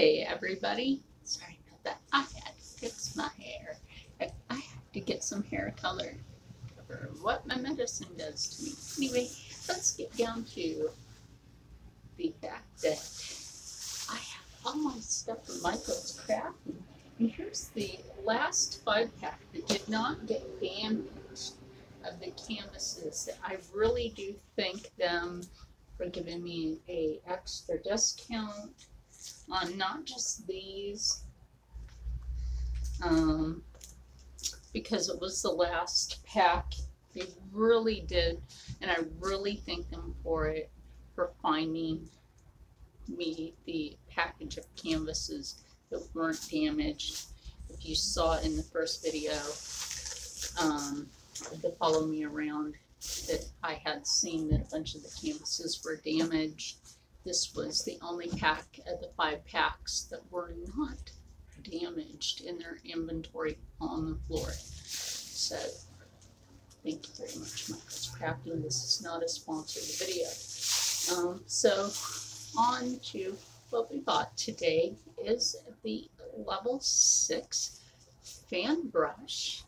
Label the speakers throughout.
Speaker 1: Hey everybody, sorry about that. I had to fix my hair. I, I to get some hair color for what my medicine does to me. Anyway, let's get down to the fact that I have all my stuff from Michael's Craft. And here's the last five pack that did not get damaged of the canvases. I really do thank them for giving me a extra discount on not just these, um, because it was the last pack. They really did, and I really thank them for it, for finding me the package of canvases that weren't damaged. If you saw in the first video, um, to follow me around, that I had seen that a bunch of the canvases were damaged this was the only pack of the five packs that were not damaged in their inventory on the floor. So, thank you very much, Michael's Crafting. This is not a sponsored video. Um, so, on to what we bought today is the level 6 fan brush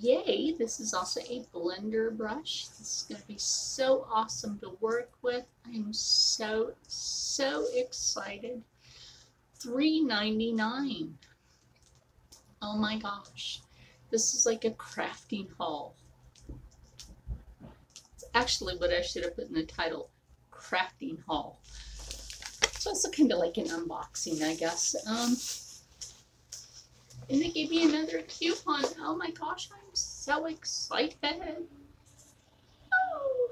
Speaker 1: Yay, this is also a blender brush. This is going to be so awesome to work with. I'm so, so excited. $3.99. Oh my gosh. This is like a crafting haul. It's actually what I should have put in the title, crafting haul. So it's kind of like an unboxing, I guess. Um, and they gave me another coupon. Oh my gosh, I'm so excited. Oh,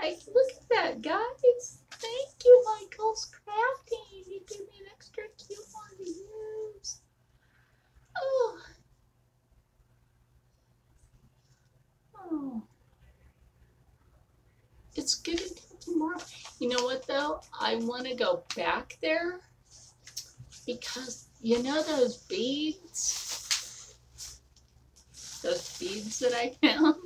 Speaker 1: I look at that, guys. Thank you, Michael's Crafting. You gave me an extra coupon to use. Oh. Oh. It's good until tomorrow. You know what, though? I want to go back there because you know those beads? Those beads that I found?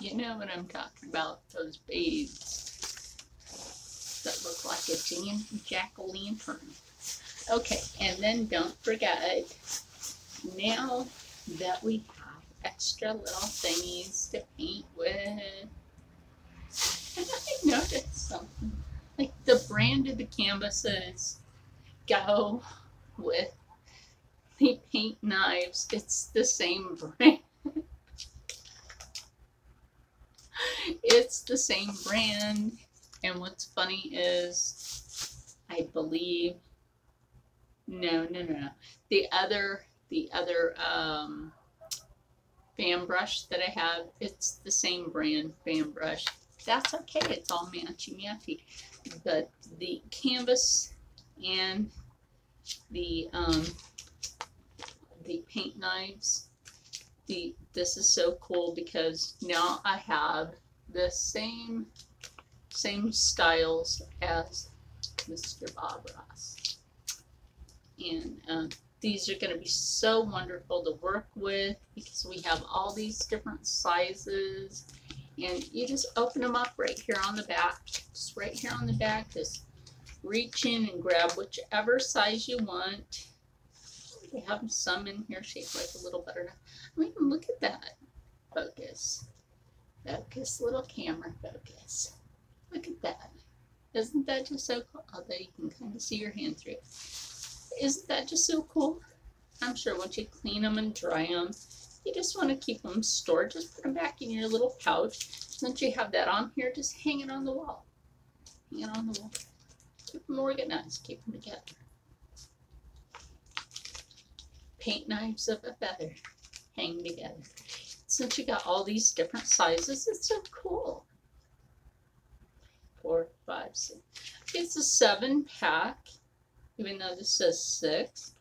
Speaker 1: You know what I'm talking about, those beads that look like a jack-o'-lantern. Okay, and then don't forget, now that we have extra little thingies to paint with, and I noticed something like the brand of the canvases go with the paint knives. It's the same brand. it's the same brand. And what's funny is, I believe, no, no, no, no. The other, the other um, fan brush that I have, it's the same brand fan brush. That's okay. It's all matchy matchy but the canvas and the um, the paint knives the this is so cool because now I have the same same styles as Mr. Bob Ross and uh, these are going to be so wonderful to work with because we have all these different sizes and you just open them up right here on the back just right here on the back just reach in and grab whichever size you want. They have some in here shaped like a little butternut. I mean look at that focus focus little camera focus. Look at that. Isn't that just so cool? Although you can kind of see your hand through. Isn't that just so cool? I'm sure once you clean them and dry them you just want to keep them stored. Just put them back in your little pouch. Once you have that on here, just hang it on the wall. Hang it on the wall. Keep them organized. Keep them together. Paint knives of a feather. Hang together. Since you got all these different sizes, it's so cool. Four, five, six. It's a seven pack, even though this says six.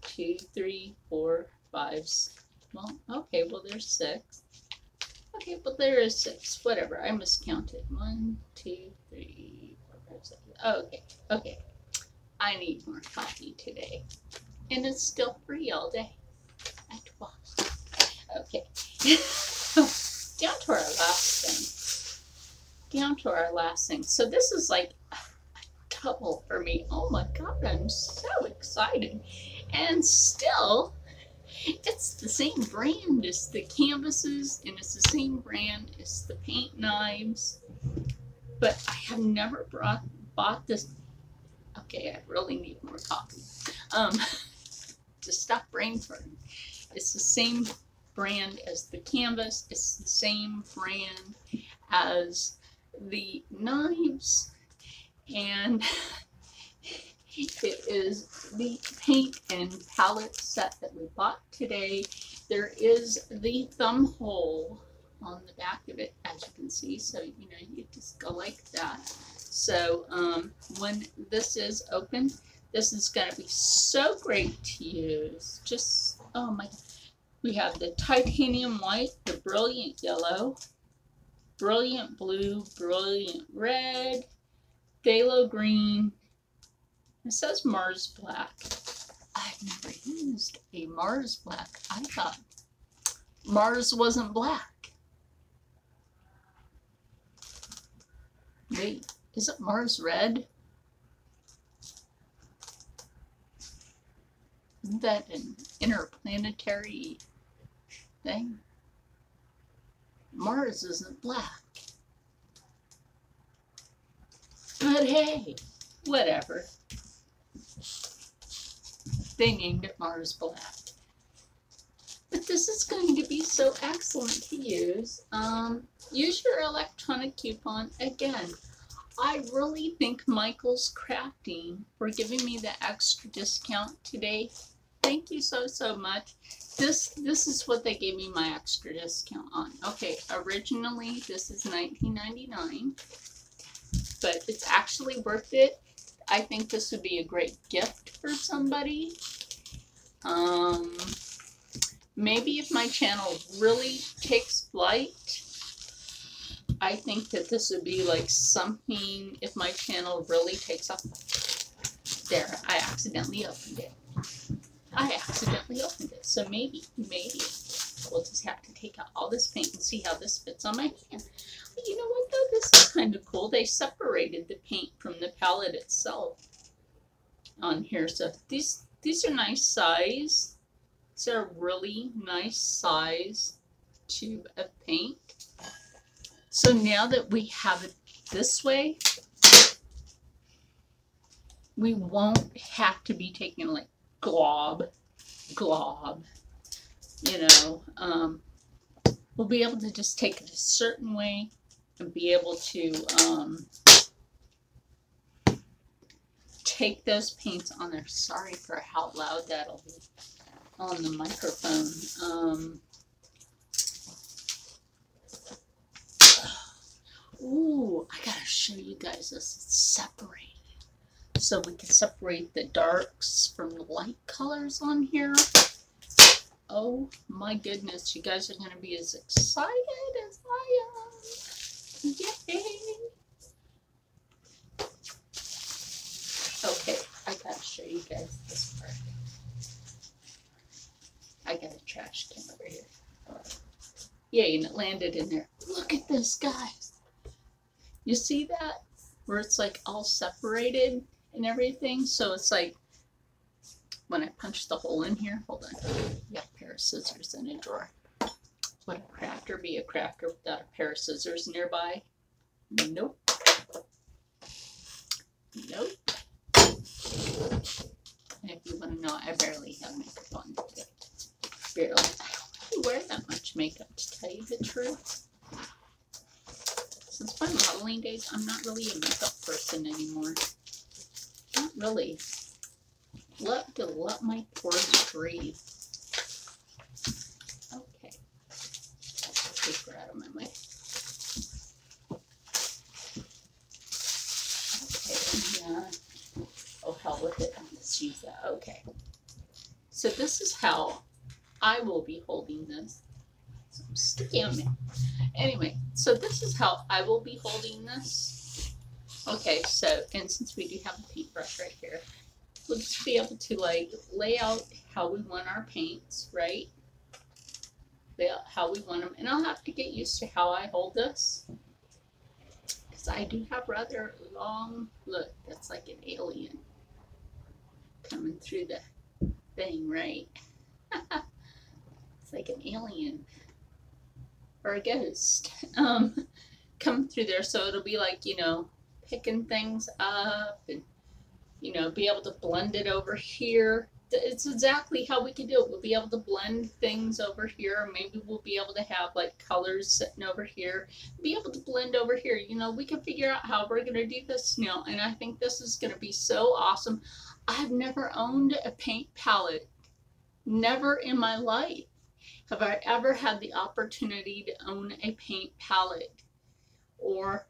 Speaker 1: Two, three, four, five, six well, okay, well, there's six. Okay, well, there is six. Whatever, I miscounted. One, two, three, four, five, six. Okay, okay. I need more coffee today. And it's still free all day at 12. Okay. Down to our last thing. down to our last thing. So this is like a double for me. Oh my god, I'm so excited. And still, it's the same brand as the canvases, and it's the same brand as the paint knives. But I have never brought bought this. Okay, I really need more coffee. Um, to stop brain farting. It's the same brand as the canvas. It's the same brand as the knives, and it is the paint and palette set that we bought today. There is the thumb hole on the back of it, as you can see. So, you know, you just go like that. So, um, when this is open, this is going to be so great to use. Just, oh my, we have the titanium white, the brilliant yellow, brilliant blue, brilliant red, phthalo green. It says Mars black. I've never used a Mars black. I thought Mars wasn't black. Wait, is it Mars red? Isn't that an interplanetary thing? Mars isn't black. But hey, whatever. They named it Mars Black. But this is going to be so excellent to use. Um, use your electronic coupon again. I really thank Michael's Crafting for giving me the extra discount today. Thank you so, so much. This this is what they gave me my extra discount on. Okay, originally this is $19.99, but it's actually worth it. I think this would be a great gift for somebody. Um, maybe if my channel really takes flight, I think that this would be like something, if my channel really takes off. There, I accidentally opened it. I accidentally opened it. So maybe, maybe we'll just have to take out all this paint and see how this fits on my hand. You know what though? This is kind of cool. They separated the paint from the palette itself on here. So these these are nice size. These are really nice size tube of paint. So now that we have it this way, we won't have to be taking like glob, glob, you know, um, we'll be able to just take it a certain way be able to um, take those paints on there. Sorry for how loud that'll be on the microphone. Um, ooh, I gotta show you guys this. It's separated so we can separate the darks from the light colors on here. Oh my goodness, you guys are to be as excited as I am. Yay! Okay, I gotta show you guys this part. I got a trash can over here. Yay, and it landed in there. Look at this, guys. You see that? Where it's like all separated? and everything. So it's like when I punch the hole in here, hold on, yeah, pair of scissors in a drawer. Would a crafter be a crafter without a pair of scissors nearby? Nope. Nope. And if you want to know, I barely have makeup on today. Barely. I don't wear that much makeup, to tell you the truth. Since my modeling days, I'm not really a makeup person anymore. Not really. Let to let my pores breathe. Okay. Take her out of my way. Okay, yeah. Oh hell with it. Let's use that. Okay. So how I will be holding this. So I'm sticky on me. Anyway, so this is how I will be holding this. Okay, so, and since we do have a paintbrush right here, we'll just be able to like lay out how we want our paints, right? How we want them. And I'll have to get used to how I hold this. Because I do have rather long, look, that's like an alien coming through the thing, right? it's like an alien or a ghost um, come through there. So it'll be like, you know, picking things up and, you know, be able to blend it over here. It's exactly how we can do it. We'll be able to blend things over here. Maybe we'll be able to have like colors sitting over here. Be able to blend over here. You know, we can figure out how we're going to do this now. And I think this is going to be so awesome. I've never owned a paint palette. Never in my life have I ever had the opportunity to own a paint palette or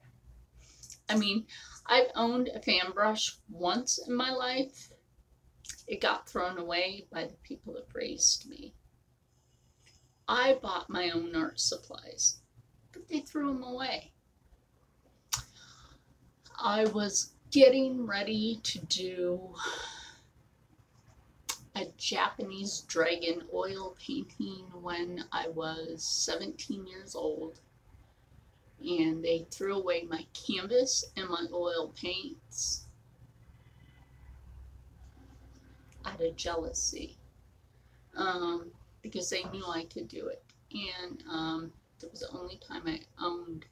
Speaker 1: I mean, I've owned a fan brush once in my life. It got thrown away by the people that raised me. I bought my own art supplies, but they threw them away. I was getting ready to do Japanese dragon oil painting when I was 17 years old. And they threw away my canvas and my oil paints out of jealousy um, because they knew I could do it. And um, it was the only time I owned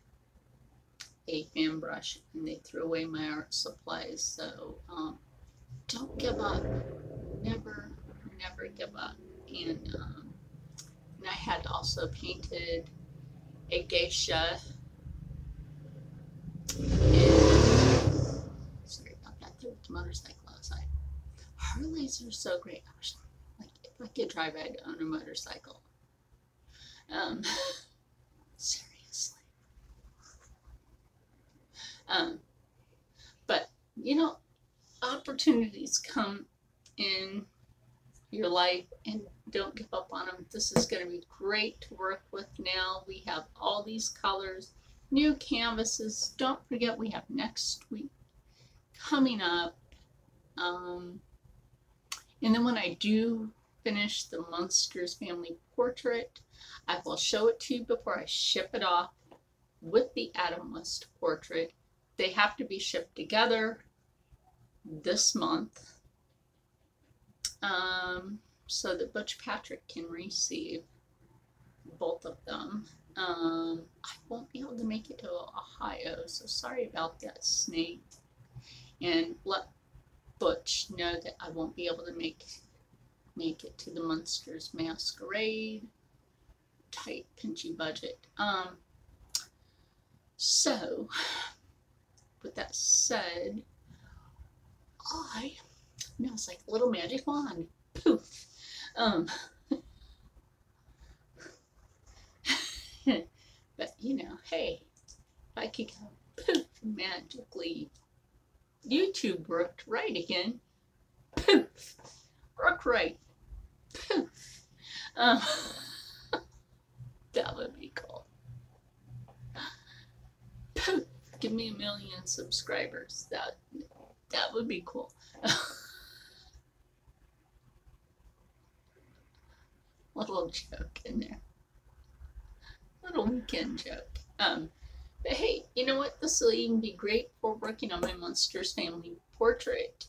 Speaker 1: a fan brush and they threw away my art supplies. So um, don't give up. Never never give up. And, um, and I had also painted a geisha. And, sorry about that. There was a motorcycle outside. Harleys are so great. Wish, like, if I could drive, I'd own a motorcycle. Um, seriously. Um, but you know, opportunities come in your life and don't give up on them. This is going to be great to work with now. We have all these colors, new canvases. Don't forget we have next week coming up. Um, and then when I do finish the Munsters family portrait, I will show it to you before I ship it off with the Adam West portrait. They have to be shipped together this month um, so that Butch Patrick can receive both of them. Um, I won't be able to make it to Ohio, so sorry about that, Snake. And let Butch know that I won't be able to make make it to the Munsters Masquerade. Tight, pinchy budget. Um, so, with that said, I you know, it's like a little magic wand. Poof. Um, but you know, hey, if I could go poof magically, YouTube worked right again. Poof, work right. Poof. Um, that would be cool. Poof, give me a million subscribers. That that would be cool. little joke in there. Little weekend joke. Um, but hey, you know what? This will even be great for working on my Munsters family portrait.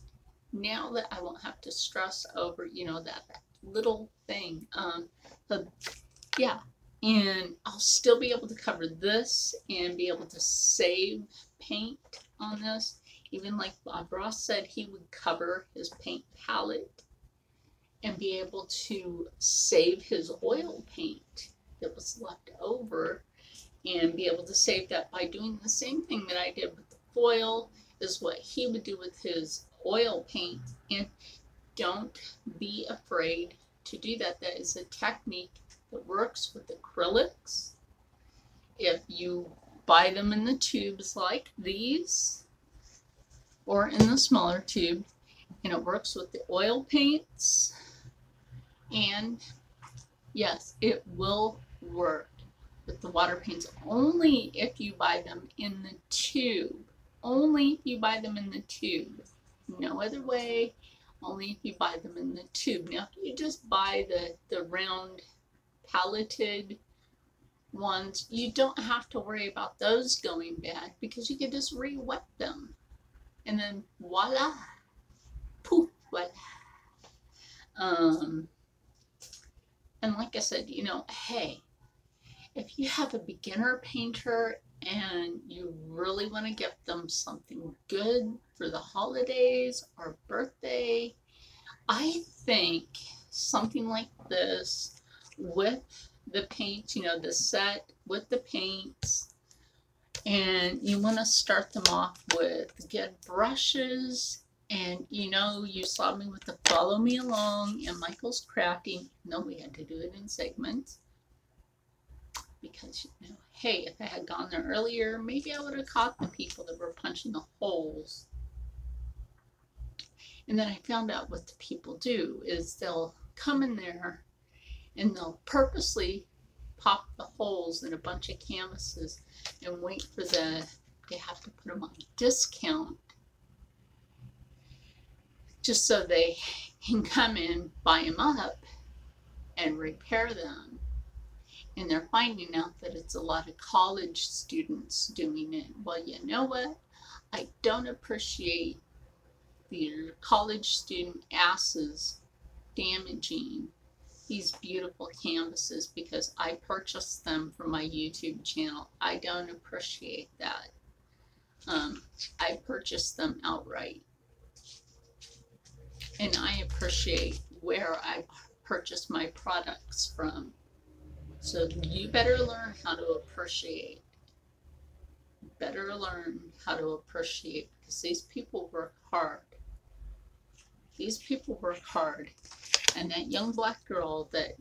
Speaker 1: Now that I won't have to stress over, you know, that, that little thing. Um, but yeah, and I'll still be able to cover this and be able to save paint on this. Even like Bob Ross said, he would cover his paint palette and be able to save his oil paint that was left over and be able to save that by doing the same thing that I did with the foil is what he would do with his oil paint. And don't be afraid to do that. That is a technique that works with acrylics. If you buy them in the tubes like these or in the smaller tube and it works with the oil paints and yes, it will work with the water paints only if you buy them in the tube. Only if you buy them in the tube. No other way, only if you buy them in the tube. Now, if you just buy the, the round palleted ones, you don't have to worry about those going bad because you can just re-wet them. And then voila, poof, voila. Um, and like I said, you know, hey, if you have a beginner painter and you really want to give them something good for the holidays or birthday, I think something like this with the paint, you know, the set with the paints, and you want to start them off with good brushes. And you know, you saw me with the follow me along and Michael's crafting. No, we had to do it in segments because you know, hey, if I had gone there earlier, maybe I would have caught the people that were punching the holes. And then I found out what the people do is they'll come in there and they'll purposely pop the holes in a bunch of canvases and wait for the, they have to put them on discount just so they can come in, buy them up, and repair them. And they're finding out that it's a lot of college students doing it. Well, you know what? I don't appreciate the college student asses damaging these beautiful canvases because I purchased them from my YouTube channel. I don't appreciate that. Um, I purchased them outright. And I appreciate where I purchase my products from. So you better learn how to appreciate. Better learn how to appreciate because these people work hard. These people work hard and that young black girl that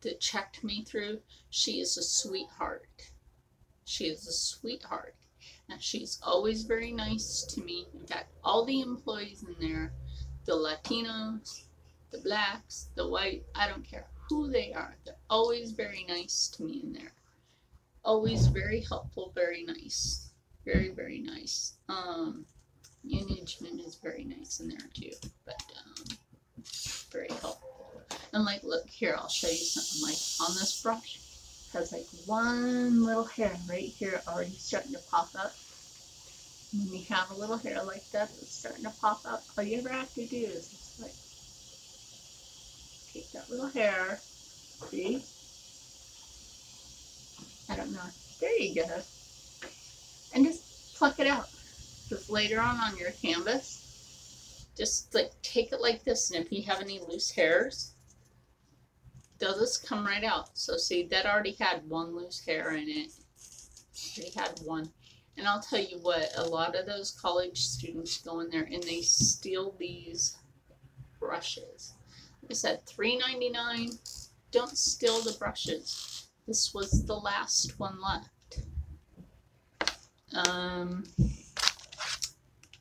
Speaker 1: that checked me through, she is a sweetheart. She is a sweetheart. And she's always very nice to me. In fact, all the employees in there, the Latinos, the blacks, the white, I don't care who they are. They're always very nice to me in there. Always very helpful, very nice. Very, very nice. Um, management is very nice in there too. But um, very helpful. And like, look here, I'll show you something like on this brush has like one little hair right here already starting to pop up. When you have a little hair like that that's starting to pop up, all you ever have to do is just like take that little hair, see? I don't know. There you go. And just pluck it out. Just later on on your canvas, just like take it like this and if you have any loose hairs they'll just come right out so see that already had one loose hair in it already had one and I'll tell you what a lot of those college students go in there and they steal these brushes. Like I said $3.99 don't steal the brushes. This was the last one left. Um,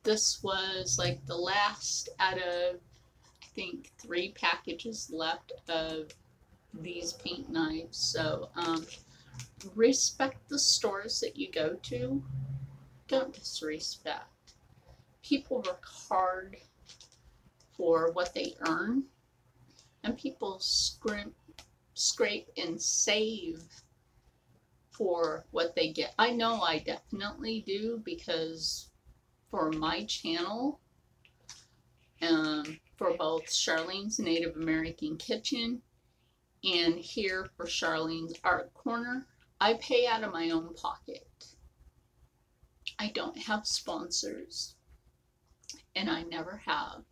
Speaker 1: this was like the last out of, I think, three packages left of these paint knives. So um, respect the stores that you go to. Don't disrespect. People work hard for what they earn, and people scrimp, scrape and save for what they get. I know I definitely do because for my channel um, for both Charlene's Native American Kitchen and here for Charlene's Art Corner. I pay out of my own pocket. I don't have sponsors and I never have.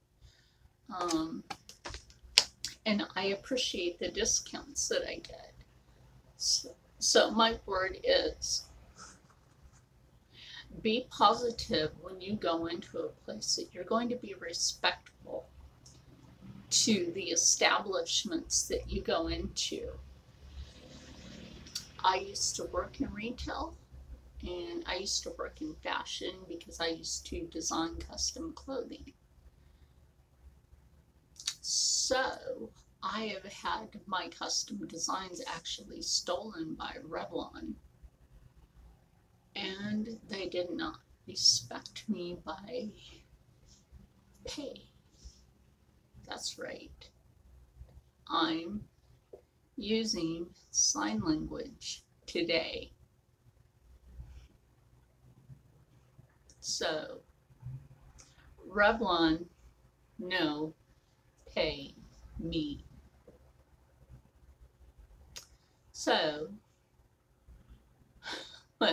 Speaker 1: Um, and I appreciate the discounts that I get. So, so my word is be positive when you go into a place that you're going to be respectful to the establishments that you go into. I used to work in retail and I used to work in fashion because I used to design custom clothing. So I have had my custom designs actually stolen by Revlon and they did not respect me by pay. That's right. I'm using sign language today. So, Revlon, no, pay me. So,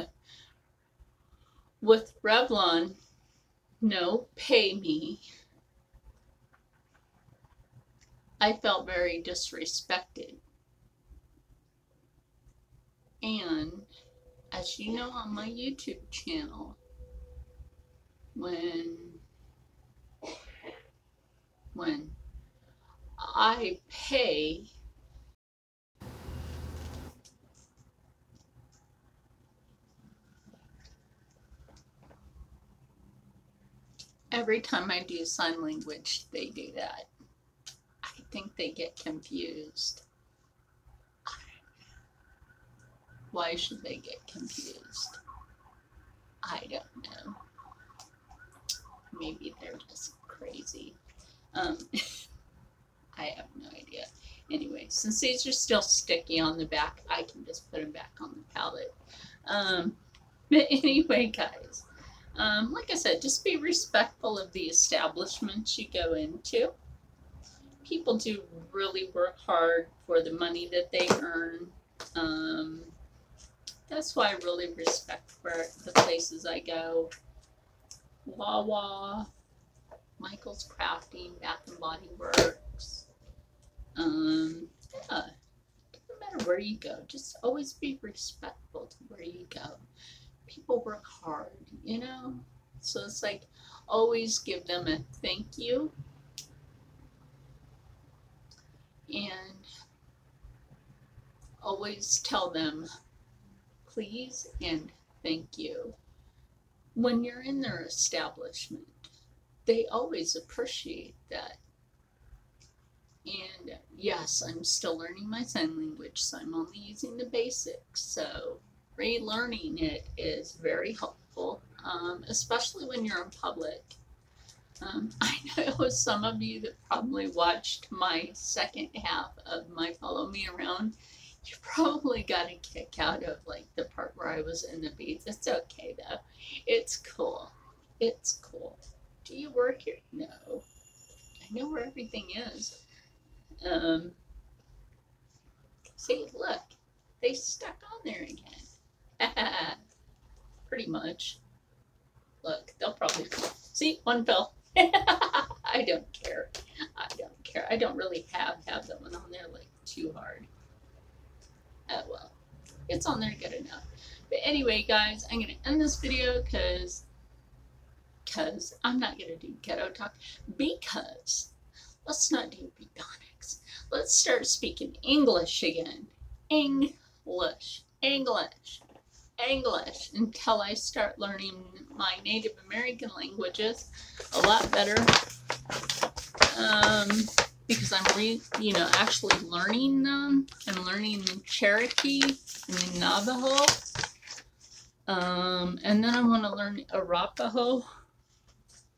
Speaker 1: with Revlon, no, pay me. I felt very disrespected. And as you know on my YouTube channel, when when I pay every time I do sign language, they do that. I think they get confused. Why should they get confused? I don't know. Maybe they're just crazy. Um, I have no idea. Anyway, since these are still sticky on the back, I can just put them back on the palette. Um, but anyway, guys, um, like I said, just be respectful of the establishments you go into. People do really work hard for the money that they earn. Um, that's why I really respect where the places I go. Wawa, Michael's Crafting, Bath and Body Works. Um, yeah, doesn't matter where you go, just always be respectful to where you go people work hard, you know? So it's like always give them a thank you. And always tell them please and thank you. When you're in their establishment, they always appreciate that. And yes, I'm still learning my sign language, so I'm only using the basics. So relearning it is very helpful, um, especially when you're in public. Um, I know some of you that probably watched my second half of my Follow Me Around, you probably got a kick out of like the part where I was in the beats. It's okay though. It's cool. It's cool. Do you work here? No. I know where everything is. Um, see, look, they stuck on there again. Pretty much. Look, they'll probably see one fell. I don't care. I don't care. I don't really have have that one on there like too hard. Oh well, it's on there good enough. But anyway, guys, I'm gonna end this video because because I'm not gonna do ghetto talk because let's not do Ebonics. Let's start speaking English again. English. English. English until I start learning my Native American languages a lot better. Um, because I'm re, you know, actually learning them. I'm learning Cherokee and Navajo. Um, and then I want to learn Arapaho,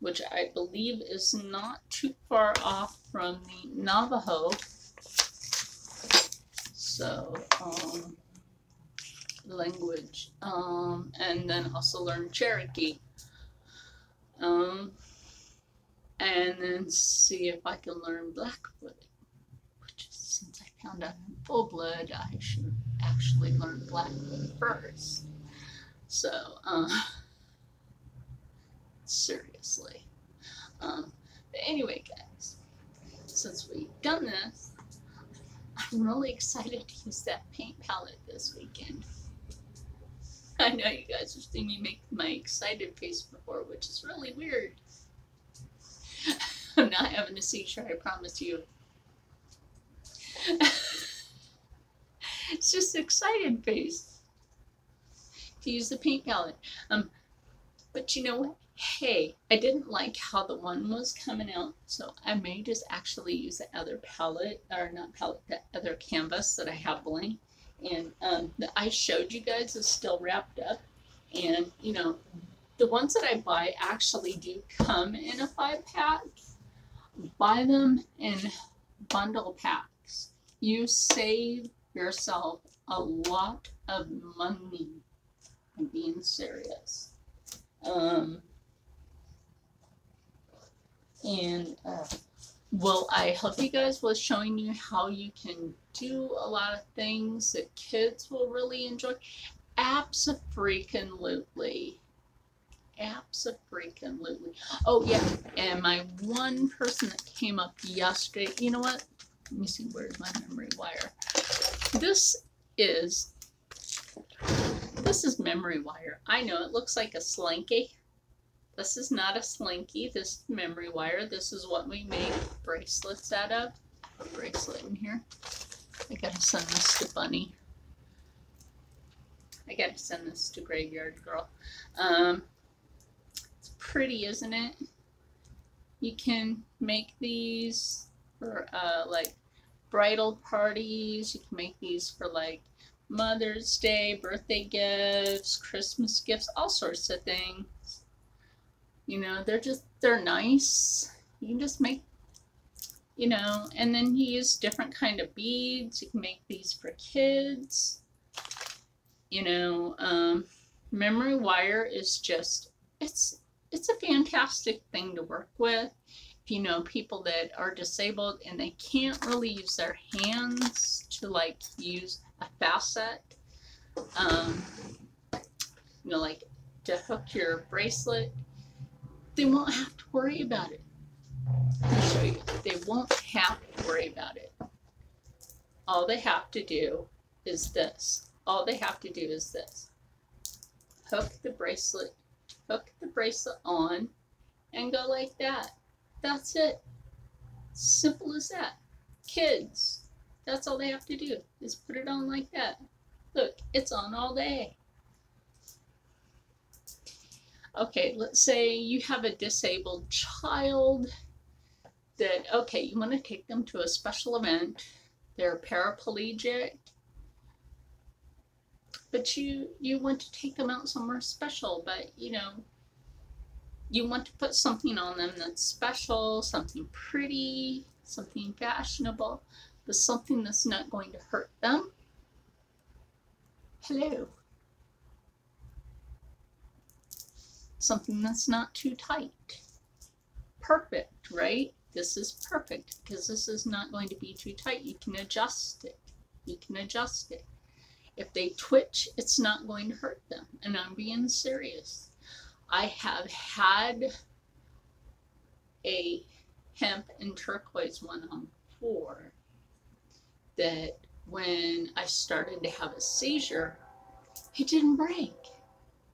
Speaker 1: which I believe is not too far off from the Navajo. So, um, language, um, and then also learn Cherokee. Um, and then see if I can learn Blackfoot, which is, since I found out I'm full blood, I should actually learn Blackfoot first. So, uh, seriously. Um, but anyway, guys, since we've done this, I'm really excited to use that paint palette this weekend. I know you guys have seen me make my excited face before, which is really weird. I'm not having a seizure, I promise you. it's just excited face to use the paint palette. Um, but you know what? Hey, I didn't like how the one was coming out, so I may just actually use the other palette, or not palette, the other canvas that I have blank and um, the I showed you guys is still wrapped up. And, you know, the ones that I buy actually do come in a five pack. Buy them in bundle packs. You save yourself a lot of money. I'm being serious. Um, and uh, well, I hope you guys was showing you how you can do a lot of things that kids will really enjoy. Absolutely. Absolutely. Oh yeah, and my one person that came up yesterday, you know what? Let me see, where's my memory wire? This is, this is memory wire. I know it looks like a slinky. This is not a slinky, this is memory wire. This is what we make bracelets out of. A bracelet in here. I gotta send this to Bunny. I gotta send this to Graveyard Girl. Um, pretty, isn't it? You can make these for uh, like bridal parties. You can make these for like Mother's Day, birthday gifts, Christmas gifts, all sorts of things. You know, they're just, they're nice. You can just make, you know, and then you use different kind of beads. You can make these for kids. You know, um, memory wire is just, it's, it's a fantastic thing to work with. If you know people that are disabled and they can't really use their hands to like use a facet, um, you know, like to hook your bracelet, they won't have to worry about it. You. They won't have to worry about it. All they have to do is this. All they have to do is this. Hook the bracelet, hook the bracelet on, and go like that. That's it. Simple as that. Kids, that's all they have to do is put it on like that. Look, it's on all day. Okay, let's say you have a disabled child that, okay, you want to take them to a special event. They're paraplegic. But you, you want to take them out somewhere special, but you know, you want to put something on them that's special, something pretty, something fashionable, but something that's not going to hurt them. Hello. something that's not too tight. Perfect, right? This is perfect because this is not going to be too tight. You can adjust it. You can adjust it. If they twitch, it's not going to hurt them. And I'm being serious. I have had a hemp and turquoise one on before that when I started to have a seizure, it didn't break,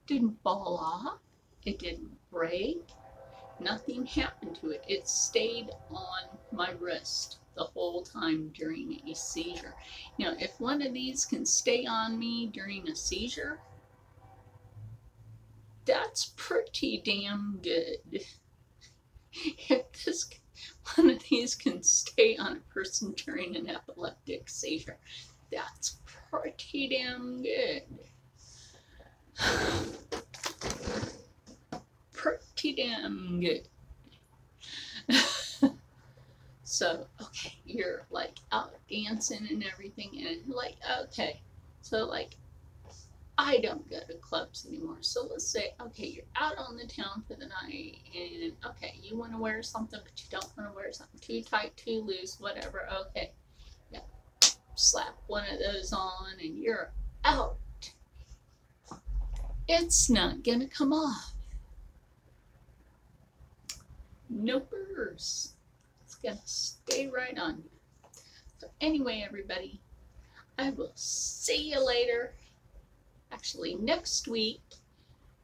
Speaker 1: didn't fall off. It didn't break. Nothing happened to it. It stayed on my wrist the whole time during a seizure. You know, if one of these can stay on me during a seizure, that's pretty damn good. If this one of these can stay on a person during an epileptic seizure, that's pretty damn good pretty damn good. so, okay, you're like out dancing and everything, and like, okay, so like, I don't go to clubs anymore. So let's say, okay, you're out on the town for the night, and okay, you want to wear something, but you don't want to wear something too tight, too loose, whatever. Okay, yeah, slap one of those on, and you're out. It's not gonna come off no burrs. Gonna stay right on you. So anyway, everybody, I will see you later, actually next week,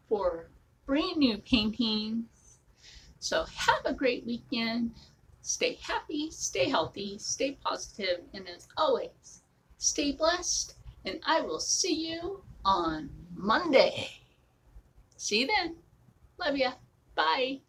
Speaker 1: for brand new paintings. So have a great weekend. Stay happy, stay healthy, stay positive, and as always, stay blessed. And I will see you on Monday. See you then. Love ya. Bye.